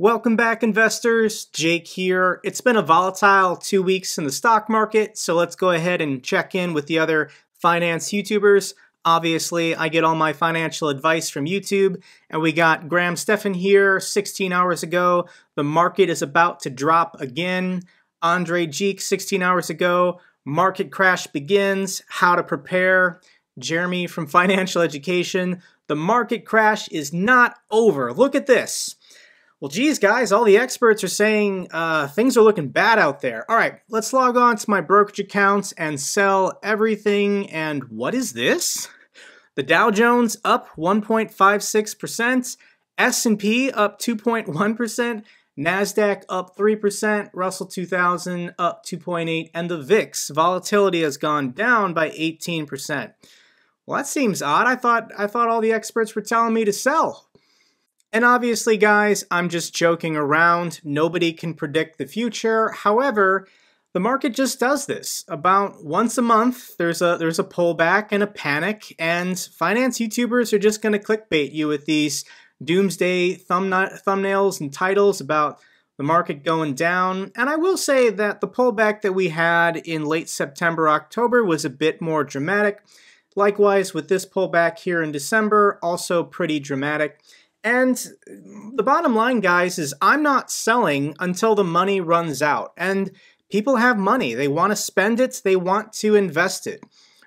Welcome back, investors. Jake here. It's been a volatile two weeks in the stock market, so let's go ahead and check in with the other finance YouTubers. Obviously, I get all my financial advice from YouTube, and we got Graham Stephan here 16 hours ago. The market is about to drop again. Andrei Jikh 16 hours ago. Market crash begins. How to prepare. Jeremy from Financial Education. The market crash is not over. Look at this. Well, geez, guys, all the experts are saying uh, things are looking bad out there. All right, let's log on to my brokerage accounts and sell everything. And what is this? The Dow Jones up 1.56%, S&P up 2.1%, Nasdaq up 3%, Russell 2000 up 2.8, and the VIX volatility has gone down by 18%. Well, that seems odd. I thought I thought all the experts were telling me to sell. And obviously, guys, I'm just joking around. Nobody can predict the future. However, the market just does this. About once a month, there's a there's a pullback and a panic, and finance YouTubers are just going to clickbait you with these doomsday thumbnails and titles about the market going down. And I will say that the pullback that we had in late September, October was a bit more dramatic. Likewise, with this pullback here in December, also pretty dramatic. And the bottom line, guys, is I'm not selling until the money runs out. And people have money. They want to spend it, they want to invest it.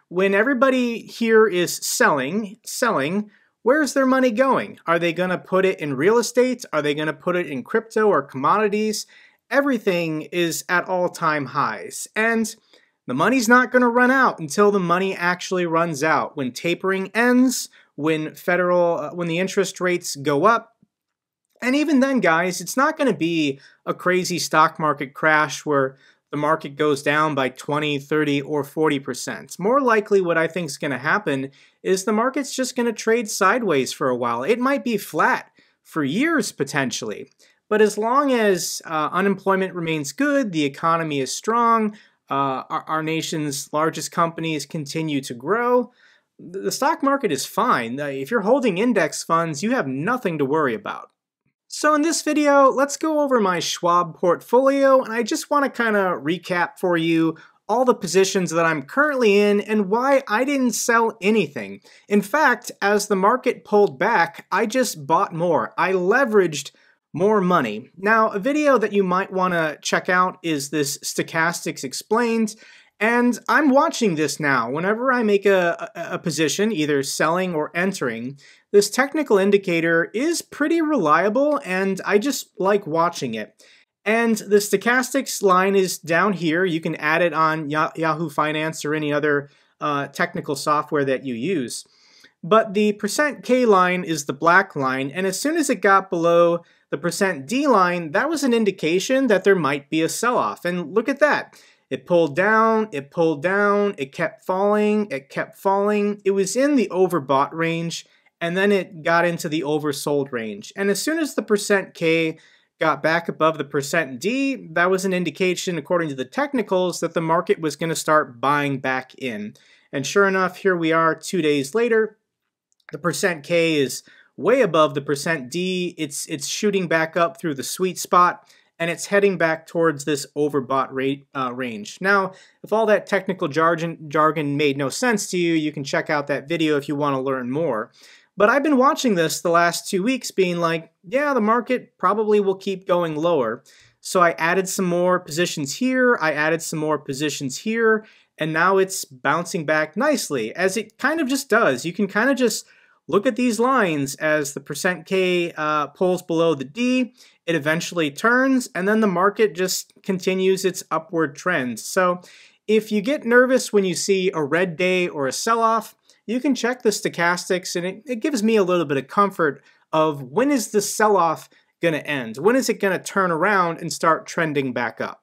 When everybody here is selling, selling, where's their money going? Are they going to put it in real estate? Are they going to put it in crypto or commodities? Everything is at all-time highs. And the money's not going to run out until the money actually runs out. When tapering ends, when federal uh, when the interest rates go up. And even then, guys, it's not going to be a crazy stock market crash where the market goes down by 20, 30, or 40%. More likely, what I think is going to happen is the market's just going to trade sideways for a while. It might be flat for years potentially. But as long as uh, unemployment remains good, the economy is strong, uh, our, our nation's largest companies continue to grow, the stock market is fine. Uh, if you're holding index funds, you have nothing to worry about. So in this video, let's go over my Schwab portfolio, and I just want to kind of recap for you all the positions that I'm currently in and why I didn't sell anything. In fact, as the market pulled back, I just bought more. I leveraged more money. Now, a video that you might want to check out is this Stochastics Explained, and I'm watching this now. Whenever I make a, a, a, position, either selling or entering, this technical indicator is pretty reliable and I just like watching it. And the stochastics line is down here. You can add it on Yahoo Finance or any other uh, technical software that you use. But the percent %K line is the black line, and as soon as it got below the percent %D line, that was an indication that there might be a sell-off. And look at that. It pulled down, it pulled down, it kept falling, it kept falling. It was in the overbought range, and then it got into the oversold range. And as soon as the percent K got back above the percent D, that was an indication, according to the technicals, that the market was going to start buying back in. And sure enough, here we are two days later. The percent K is way above the percent D. It's, it's shooting back up through the sweet spot and it's heading back towards this overbought rate uh, range. Now, if all that technical jargon, jargon made no sense to you, you can check out that video if you want to learn more. But I've been watching this the last two weeks being like, yeah, the market probably will keep going lower. So I added some more positions here, I added some more positions here, and now it's bouncing back nicely, as it kind of just does. You can kind of just look at these lines as the percent K uh, pulls below the D, it eventually turns, and then the market just continues its upward trend. So if you get nervous when you see a red day or a sell-off, you can check the stochastics, and it, it gives me a little bit of comfort of when is the sell-off going to end? When is it going to turn around and start trending back up?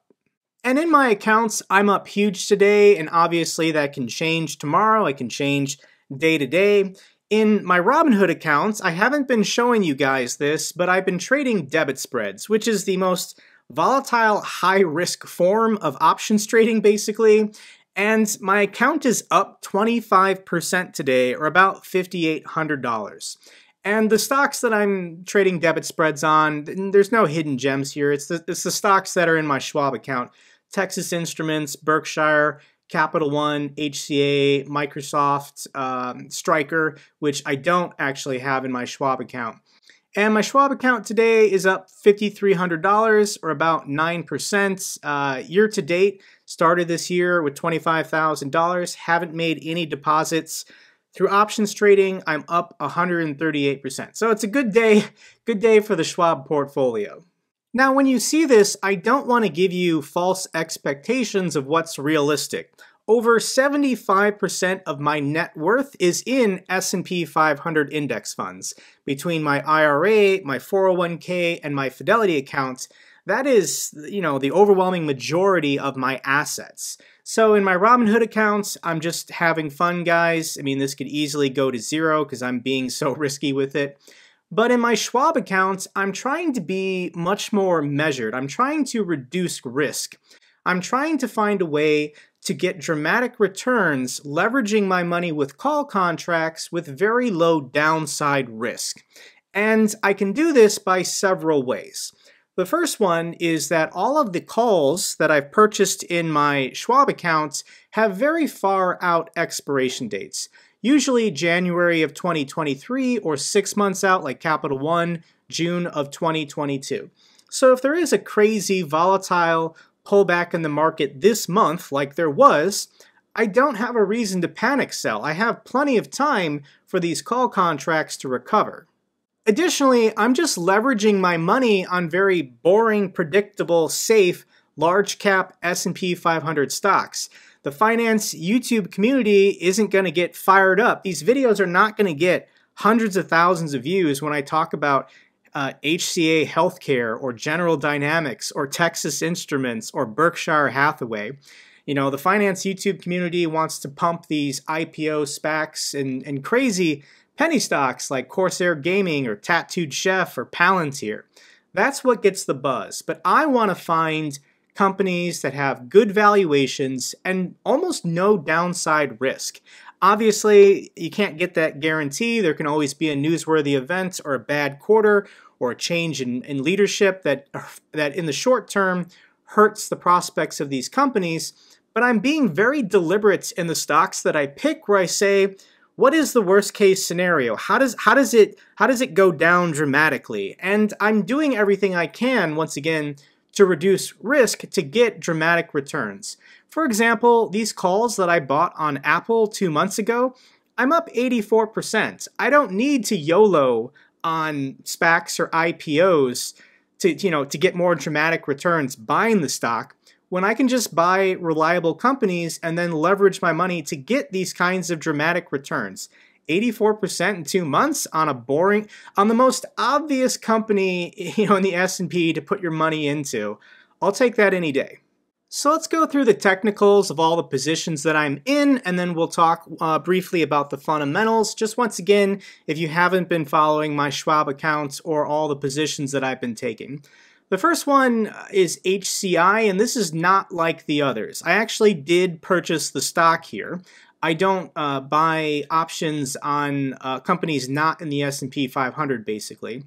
And in my accounts, I'm up huge today, and obviously that can change tomorrow. It can change day to day. In my Robinhood accounts, I haven't been showing you guys this, but I've been trading debit spreads, which is the most volatile, high-risk form of options trading, basically. And my account is up 25% today, or about $5,800. And the stocks that I'm trading debit spreads on, there's no hidden gems here. It's the, it's the stocks that are in my Schwab account. Texas Instruments, Berkshire, Capital One, HCA, Microsoft, um, Stryker, which I don't actually have in my Schwab account. And my Schwab account today is up $5,300 or about 9%. Uh, year to date, started this year with $25,000, haven't made any deposits. Through options trading, I'm up 138%. So it's a good day, good day for the Schwab portfolio. Now, when you see this, I don't want to give you false expectations of what's realistic. Over 75% of my net worth is in S&P 500 index funds. Between my IRA, my 401k, and my Fidelity accounts, that is, you know, the overwhelming majority of my assets. So in my Robinhood accounts, I'm just having fun, guys. I mean, this could easily go to zero because I'm being so risky with it. But in my Schwab accounts, I'm trying to be much more measured. I'm trying to reduce risk. I'm trying to find a way to get dramatic returns leveraging my money with call contracts with very low downside risk. And I can do this by several ways. The first one is that all of the calls that I've purchased in my Schwab accounts have very far out expiration dates usually January of 2023 or six months out like Capital One, June of 2022. So if there is a crazy volatile pullback in the market this month like there was, I don't have a reason to panic sell. I have plenty of time for these call contracts to recover. Additionally, I'm just leveraging my money on very boring, predictable, safe, large cap S&P 500 stocks the finance YouTube community isn't going to get fired up. These videos are not going to get hundreds of thousands of views when I talk about uh, HCA Healthcare or General Dynamics or Texas Instruments or Berkshire Hathaway. You know, the finance YouTube community wants to pump these IPO SPACs and, and crazy penny stocks like Corsair Gaming or Tattooed Chef or Palantir. That's what gets the buzz. But I want to find companies that have good valuations and almost no downside risk. Obviously, you can't get that guarantee. There can always be a newsworthy event or a bad quarter or a change in, in leadership that, that in the short term hurts the prospects of these companies. But I'm being very deliberate in the stocks that I pick where I say, what is the worst case scenario? How does how does it how does it go down dramatically? And I'm doing everything I can once again to reduce risk to get dramatic returns. For example, these calls that I bought on Apple two months ago, I'm up 84%. I don't need to YOLO on SPACs or IPOs to, you know, to get more dramatic returns buying the stock when I can just buy reliable companies and then leverage my money to get these kinds of dramatic returns. 84% in 2 months on a boring on the most obvious company, you know, in the S&P to put your money into. I'll take that any day. So let's go through the technicals of all the positions that I'm in, and then we'll talk uh, briefly about the fundamentals. Just once again, if you haven't been following my Schwab accounts or all the positions that I've been taking. The first one is HCI, and this is not like the others. I actually did purchase the stock here. I don't uh, buy options on uh, companies not in the S&P 500 basically.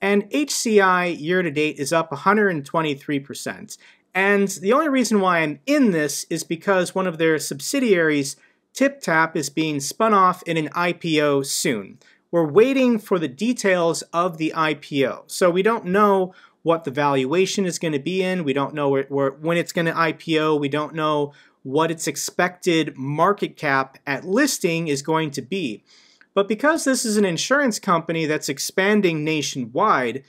And HCI year to date is up 123%. And the only reason why I'm in this is because one of their subsidiaries, TypTap, is being spun off in an IPO soon. We're waiting for the details of the IPO. So we don't know what the valuation is going to be in. We don't know where, where, when it's going to IPO. We don't know what its expected market cap at listing is going to be. But because this is an insurance company that's expanding nationwide,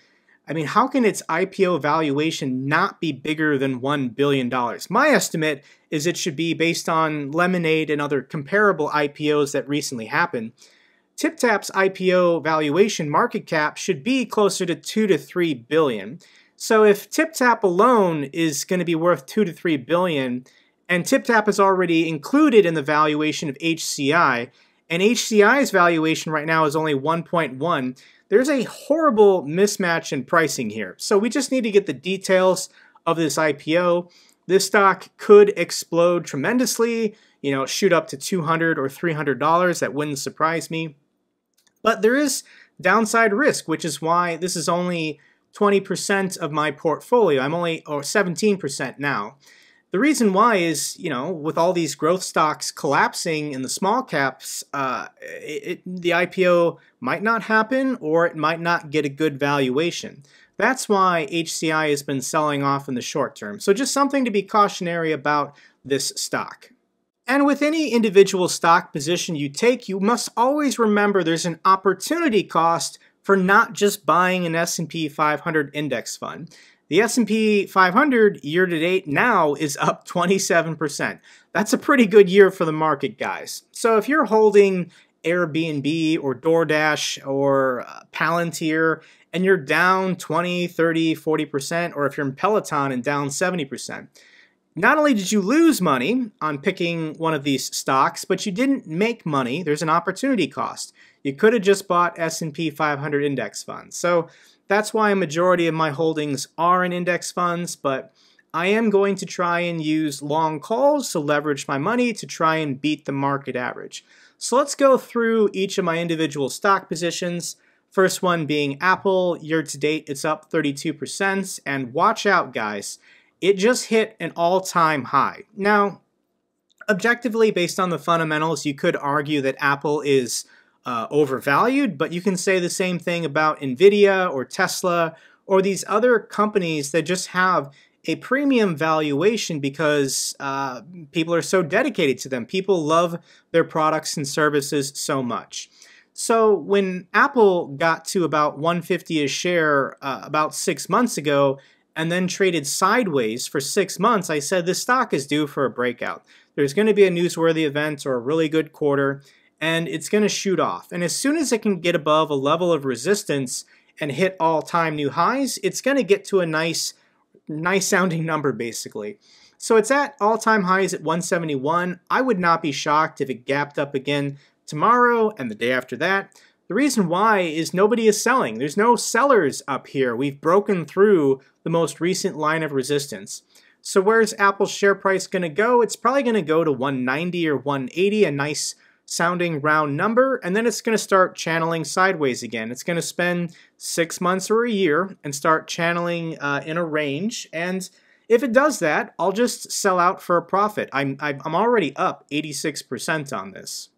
I mean, how can its IPO valuation not be bigger than $1 billion? My estimate is it should be based on Lemonade and other comparable IPOs that recently happened. TypTap's IPO valuation market cap should be closer to 2 to 3 billion. So if TypTap alone is going to be worth 2 to 3 billion, and TypTap is already included in the valuation of HCI, and HCI's valuation right now is only 1.1. There's a horrible mismatch in pricing here. So we just need to get the details of this IPO. This stock could explode tremendously, you know, shoot up to 200 or $300. That wouldn't surprise me. But there is downside risk, which is why this is only 20% of my portfolio. I'm only, or 17% now. The reason why is, you know, with all these growth stocks collapsing in the small caps, uh, it, it, the IPO might not happen or it might not get a good valuation. That's why HCI has been selling off in the short term. So just something to be cautionary about this stock. And with any individual stock position you take, you must always remember there's an opportunity cost for not just buying an S&P 500 index fund. The S&P 500 year to date now is up 27%. That's a pretty good year for the market, guys. So if you're holding Airbnb or DoorDash or uh, Palantir and you're down 20, 30, 40%, or if you're in Peloton and down 70%, not only did you lose money on picking one of these stocks, but you didn't make money. There's an opportunity cost. You could have just bought S&P 500 index funds. So that's why a majority of my holdings are in index funds, but I am going to try and use long calls to leverage my money to try and beat the market average. So let's go through each of my individual stock positions. First one being Apple. Year to date, it's up 32%. And watch out, guys it just hit an all-time high. Now, objectively, based on the fundamentals, you could argue that Apple is uh, overvalued, but you can say the same thing about Nvidia or Tesla or these other companies that just have a premium valuation because uh, people are so dedicated to them. People love their products and services so much. So when Apple got to about 150 a share uh, about six months ago, and then traded sideways for six months, I said this stock is due for a breakout. There's going to be a newsworthy event or a really good quarter, and it's going to shoot off. And as soon as it can get above a level of resistance and hit all-time new highs, it's going to get to a nice, nice sounding number basically. So it's at all-time highs at 171. I would not be shocked if it gapped up again tomorrow and the day after that. The reason why is nobody is selling. There's no sellers up here. We've broken through the most recent line of resistance. So where's Apple's share price going to go? It's probably going to go to 190 or 180, a nice sounding round number, and then it's going to start channeling sideways again. It's going to spend six months or a year and start channeling uh, in a range. And if it does that, I'll just sell out for a profit. I'm, I'm already up 86% on this.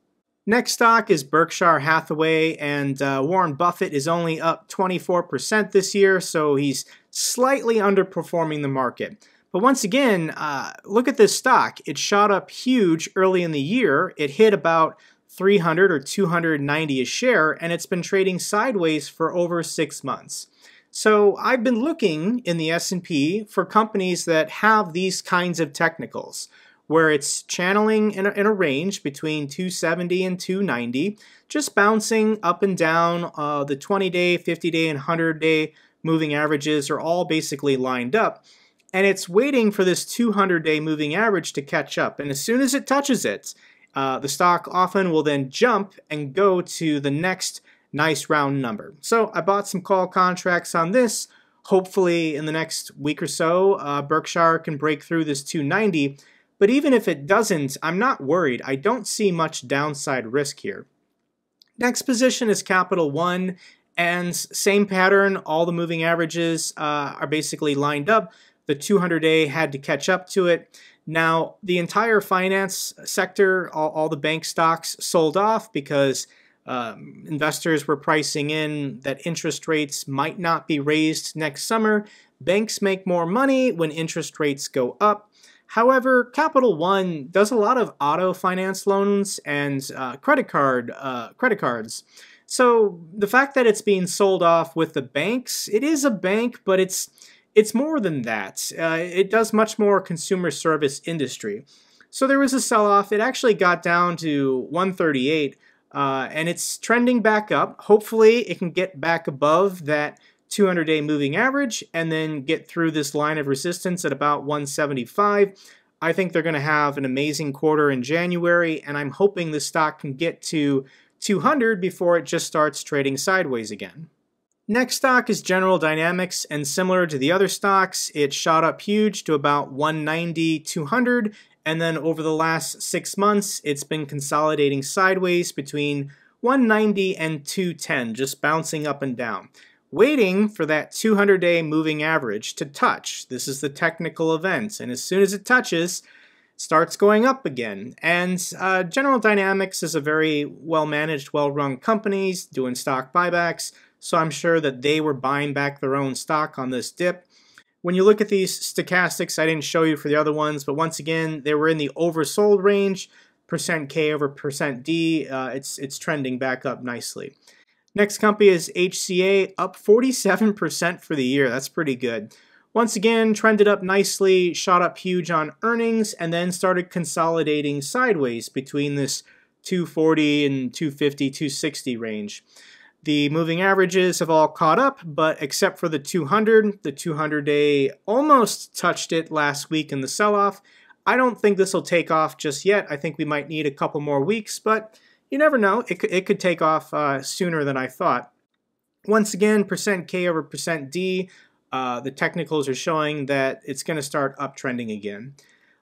Next stock is Berkshire Hathaway, and uh, Warren Buffett is only up 24% this year, so he's slightly underperforming the market. But once again, uh, look at this stock. It shot up huge early in the year. It hit about 300 or 290 a share, and it's been trading sideways for over six months. So I've been looking in the S&P for companies that have these kinds of technicals where it's channeling in a, in a range between 270 and 290, just bouncing up and down. Uh, the 20 day, 50 day, and 100 day moving averages are all basically lined up. And it's waiting for this 200 day moving average to catch up. And as soon as it touches it, uh, the stock often will then jump and go to the next nice round number. So I bought some call contracts on this. Hopefully, in the next week or so, uh, Berkshire can break through this 290 but even if it doesn't, I'm not worried. I don't see much downside risk here. Next position is Capital One, and same pattern. All the moving averages uh, are basically lined up. The 200-day had to catch up to it. Now, the entire finance sector, all, all the bank stocks sold off because um, investors were pricing in that interest rates might not be raised next summer. Banks make more money when interest rates go up. However, Capital One does a lot of auto finance loans and uh, credit card uh, credit cards. So the fact that it's being sold off with the banks, it is a bank, but it's it's more than that. Uh, it does much more consumer service industry. So there was a sell-off. It actually got down to 138, uh, and it's trending back up. Hopefully, it can get back above that 200 day moving average and then get through this line of resistance at about 175. I think they're going to have an amazing quarter in January, and I'm hoping the stock can get to 200 before it just starts trading sideways again. Next stock is General Dynamics, and similar to the other stocks, it shot up huge to about 190, 200, and then over the last six months, it's been consolidating sideways between 190 and 210, just bouncing up and down. Waiting for that 200 day moving average to touch. This is the technical event, and as soon as it touches, starts going up again. And uh, General Dynamics is a very well managed, well run company doing stock buybacks, so I'm sure that they were buying back their own stock on this dip. When you look at these stochastics, I didn't show you for the other ones, but once again, they were in the oversold range, percent K over percent D. Uh, it's, it's trending back up nicely. Next company is HCA, up 47% for the year. That's pretty good. Once again, trended up nicely, shot up huge on earnings, and then started consolidating sideways between this 240 and 250, 260 range. The moving averages have all caught up, but except for the 200, the 200 day almost touched it last week in the sell off. I don't think this will take off just yet. I think we might need a couple more weeks, but you never know. It could, it could take off uh, sooner than I thought. Once again, percent K over percent D, uh, the technicals are showing that it's going to start uptrending again.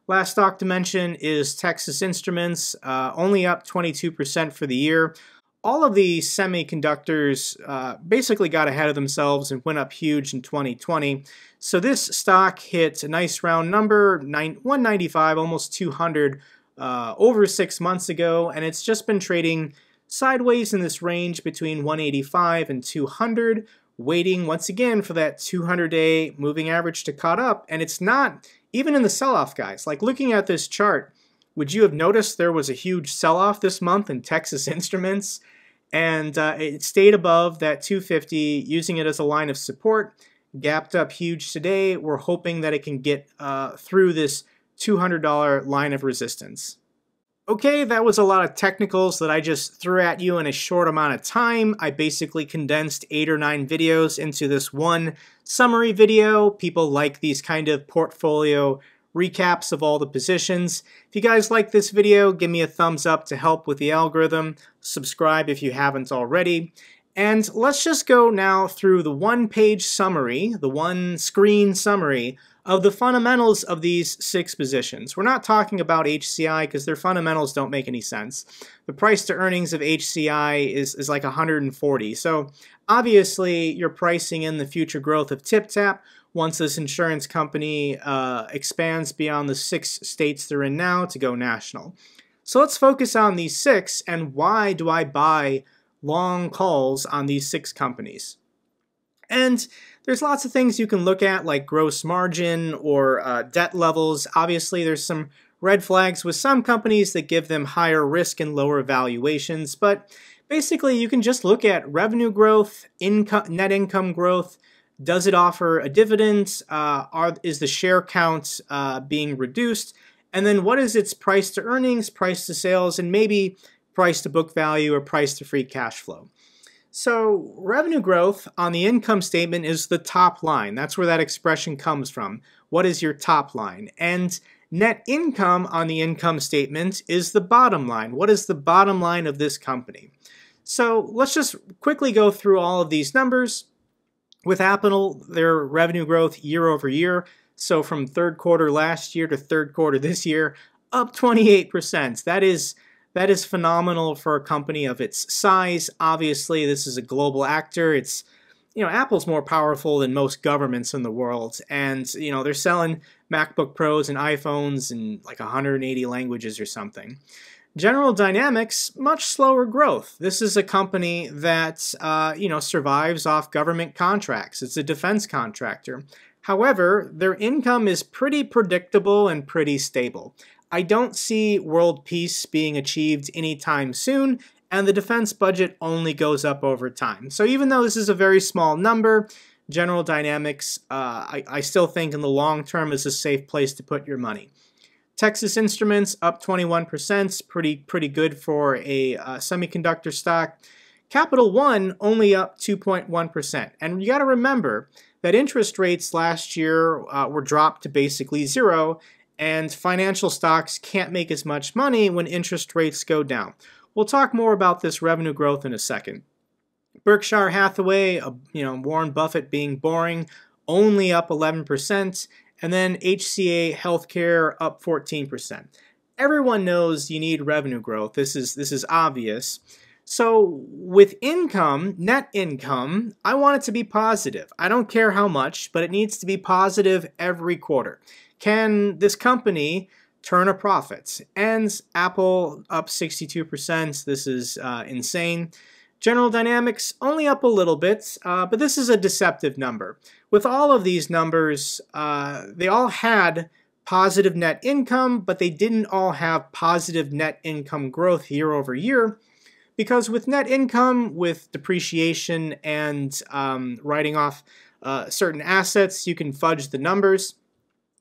Last stock to mention is Texas Instruments, uh, only up 22% for the year. All of the semiconductors uh, basically got ahead of themselves and went up huge in 2020. So this stock hit a nice round number, 195, almost 200 uh, over six months ago, and it's just been trading sideways in this range between 185 and 200, waiting once again for that 200 day moving average to caught up. And it's not even in the sell off, guys. Like looking at this chart, would you have noticed there was a huge sell off this month in Texas Instruments? And uh, it stayed above that 250, using it as a line of support. Gapped up huge today. We're hoping that it can get uh, through this $200 line of resistance. Okay, that was a lot of technicals that I just threw at you in a short amount of time. I basically condensed eight or nine videos into this one summary video. People like these kind of portfolio recaps of all the positions. If you guys like this video, give me a thumbs up to help with the algorithm. Subscribe if you haven't already. And let's just go now through the one-page summary, the one-screen summary of the fundamentals of these six positions. We're not talking about HCI because their fundamentals don't make any sense. The price to earnings of HCI is, is like 140. So obviously you're pricing in the future growth of TypTap once this insurance company uh, expands beyond the six states they're in now to go national. So let's focus on these six and why do I buy long calls on these six companies? And there's lots of things you can look at like gross margin or uh, debt levels. Obviously, there's some red flags with some companies that give them higher risk and lower valuations, but basically you can just look at revenue growth, income, net income growth, does it offer a dividend? Uh, are, is the share count uh, being reduced? And then what is its price to earnings, price to sales, and maybe price to book value or price to free cash flow? So revenue growth on the income statement is the top line. That's where that expression comes from. What is your top line? And net income on the income statement is the bottom line. What is the bottom line of this company? So let's just quickly go through all of these numbers. With Apple, their revenue growth year over year, so from third quarter last year to third quarter this year, up 28%. That is that is phenomenal for a company of its size. Obviously, this is a global actor. It's you know, Apple's more powerful than most governments in the world, and you know they're selling MacBook Pros and iPhones in like 180 languages or something. General Dynamics, much slower growth. This is a company that uh, you know survives off government contracts. It's a defense contractor. However, their income is pretty predictable and pretty stable. I don't see world peace being achieved anytime soon, and the defense budget only goes up over time. So even though this is a very small number, General Dynamics, uh, I, I, still think in the long term is a safe place to put your money. Texas Instruments up 21%, pretty pretty good for a uh, semiconductor stock. Capital One only up 2.1%. And you got to remember that interest rates last year uh, were dropped to basically zero, and financial stocks can't make as much money when interest rates go down. We'll talk more about this revenue growth in a second. Berkshire Hathaway, uh, you know, Warren Buffett being boring, only up 11%, and then HCA Healthcare up 14%. Everyone knows you need revenue growth. This is this is obvious. So with income, net income, I want it to be positive. I don't care how much, but it needs to be positive every quarter. Can this company turn a profit? And Apple up 62%. This is uh, insane. General Dynamics only up a little bit, uh, but this is a deceptive number. With all of these numbers, uh, they all had positive net income, but they didn't all have positive net income growth year over year. Because with net income, with depreciation and um, writing off uh, certain assets, you can fudge the numbers.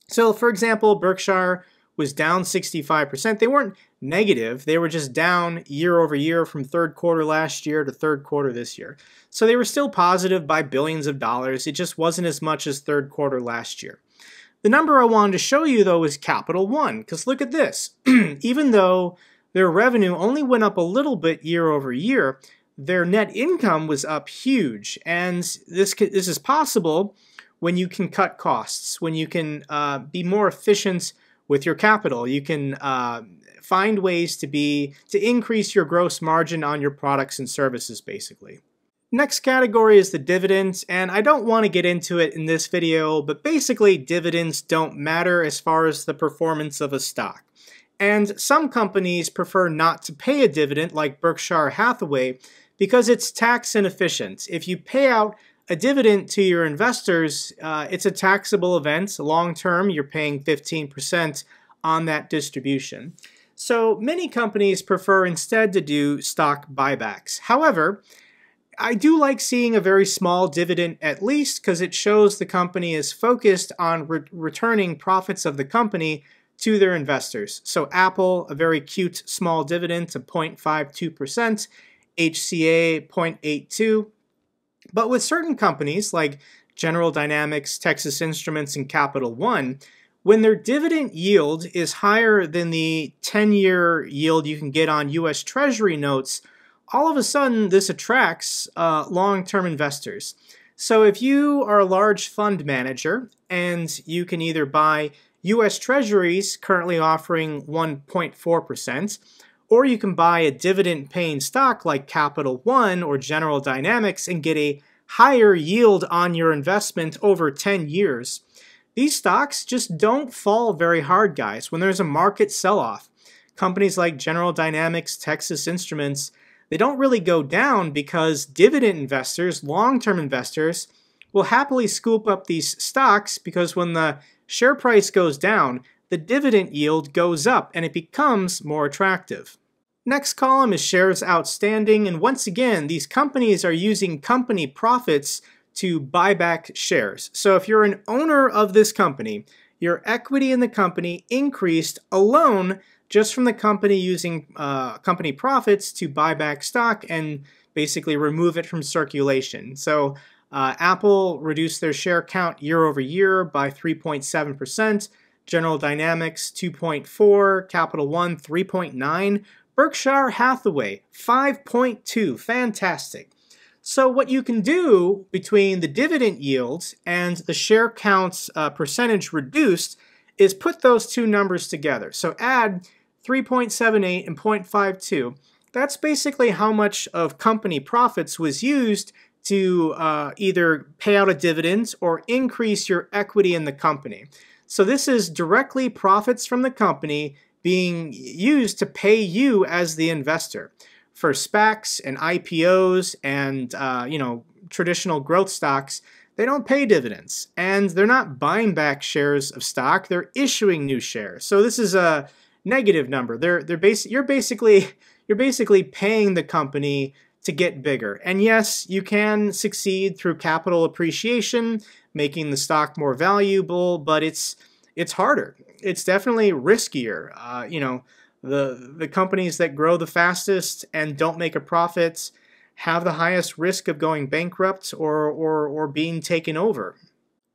So, for example, Berkshire was down 65%. They weren't negative, they were just down year over year from third quarter last year to third quarter this year. So they were still positive by billions of dollars. It just wasn't as much as third quarter last year. The number I wanted to show you though is Capital One, because look at this. Even though their revenue only went up a little bit year over year, their net income was up huge. And this, this is possible when you can cut costs, when you can uh, be more efficient with your capital. You can uh, find ways to be to increase your gross margin on your products and services, basically. Next category is the dividends, and I don't want to get into it in this video, but basically dividends don't matter as far as the performance of a stock. And some companies prefer not to pay a dividend, like Berkshire Hathaway, because it's tax inefficient. If you pay out a dividend to your investors, uh, it's a taxable event. Long term, you're paying 15% on that distribution. So many companies prefer instead to do stock buybacks. However, I do like seeing a very small dividend at least because it shows the company is focused on re returning profits of the company to their investors. So Apple, a very cute small dividend of 0.52%, HCA 0.82. But with certain companies like General Dynamics, Texas Instruments, and Capital One, when their dividend yield is higher than the 10-year yield you can get on U.S. Treasury notes, all of a sudden this attracts uh, long-term investors. So if you are a large fund manager and you can either buy U.S. Treasuries currently offering 1.4%, or you can buy a dividend paying stock like Capital One or General Dynamics and get a higher yield on your investment over 10 years. These stocks just don't fall very hard, guys, when there's a market sell off. Companies like General Dynamics, Texas Instruments, they don't really go down because dividend investors, long term investors, will happily scoop up these stocks because when the share price goes down, the dividend yield goes up and it becomes more attractive. Next column is shares outstanding, and once again, these companies are using company profits to buy back shares. So if you're an owner of this company, your equity in the company increased alone just from the company using uh, company profits to buy back stock and basically remove it from circulation. So uh, Apple reduced their share count year over year by 3.7%. General Dynamics 2.4, Capital One 3.9, Berkshire Hathaway 5.2. Fantastic. So what you can do between the dividend yields and the share counts uh, percentage reduced is put those two numbers together. So add 3.78 and 0.52. That's basically how much of company profits was used to uh, either pay out a dividend or increase your equity in the company. So this is directly profits from the company being used to pay you as the investor. For SPACs and IPOs and uh, you know traditional growth stocks, they don't pay dividends and they're not buying back shares of stock. They're issuing new shares. So this is a negative number. They're they're basi- you're basically you're basically paying the company to get bigger. And yes, you can succeed through capital appreciation, making the stock more valuable, but it's it's harder. It's definitely riskier. Uh, you know, the the companies that grow the fastest and don't make a profit have the highest risk of going bankrupt or or or being taken over.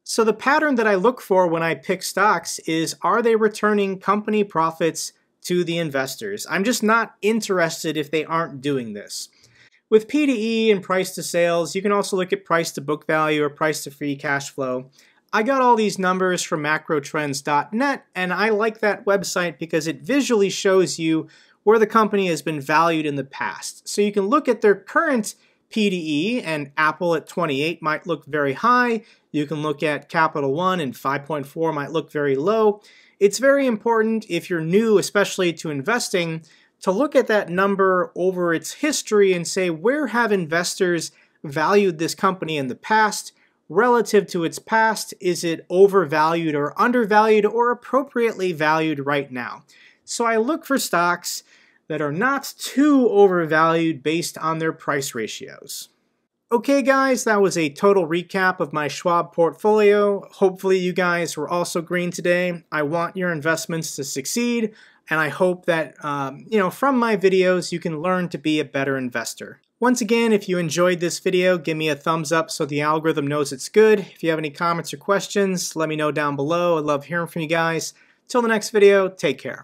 So the pattern that I look for when I pick stocks is are they returning company profits to the investors? I'm just not interested if they aren't doing this. With PDE and price to sales, you can also look at price to book value or price to free cash flow. I got all these numbers from macrotrends.net, and I like that website because it visually shows you where the company has been valued in the past. So you can look at their current PDE and Apple at 28 might look very high. You can look at Capital One and 5.4 might look very low. It's very important if you're new, especially to investing, to look at that number over its history and say, where have investors valued this company in the past? Relative to its past, is it overvalued or undervalued or appropriately valued right now? So I look for stocks that are not too overvalued based on their price ratios. Okay guys, that was a total recap of my Schwab portfolio. Hopefully you guys were also green today. I want your investments to succeed and I hope that, um, you know, from my videos you can learn to be a better investor. Once again, if you enjoyed this video, give me a thumbs up so the algorithm knows it's good. If you have any comments or questions, let me know down below. I love hearing from you guys. Till the next video, take care.